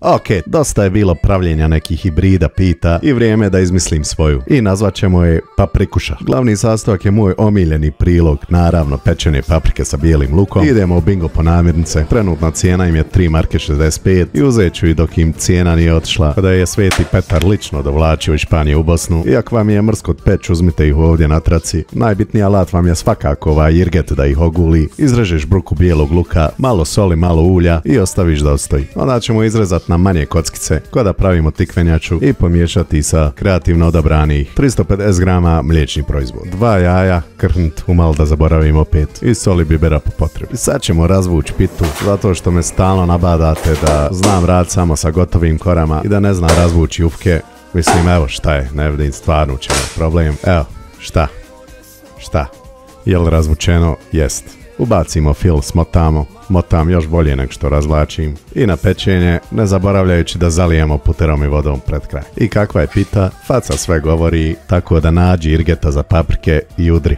Ok, dosta je bilo pravljenja nekih hibrida pita i vrijeme je da izmislim svoju. I nazvat ćemo je paprikuša. Glavni sastojak je moj omiljeni prilog, naravno pečene paprike sa bijelim lukom. Idemo u bingo po namirnice. Trenutna cijena im je 3 marke 65 i uzet ću i dok im cijena nije otišla. Kada je Sveti Petar lično dovlačio iz Španije u Bosnu. Iako vam je mrsko peć, uzmite ih ovdje na traci. Najbitniji alat vam je svakako ovaj irget da ih oguli. Izrežeš bruku bijelog luka, malo soli, malo ulja i ostaviš da ostoji. Onda ćemo izrezat na manje kockice, da pravimo tikvenjaču i pomiješati sa kreativno odabranih 350 grama mliječni proizvod. Dva jaja, krnt, umalo da zaboravim opet i soli bibera po potrebi. Sad ćemo razvući pitu zato što me stalno nabadate da znam rad samo sa gotovim korama i da ne znam razvući ufke. Mislim, evo šta je, ne vidim stvarno u problem. Evo, šta? Šta? Jel razvučeno? Jest. Ubacimo fil, smotamo, motam još bolje nego što razvlačim i na pečenje, ne zaboravljajući da zalijemo puterom i vodom pred kraj. I kakva je pita, faca sve govori, tako da nađi irgeta za paprike i udri.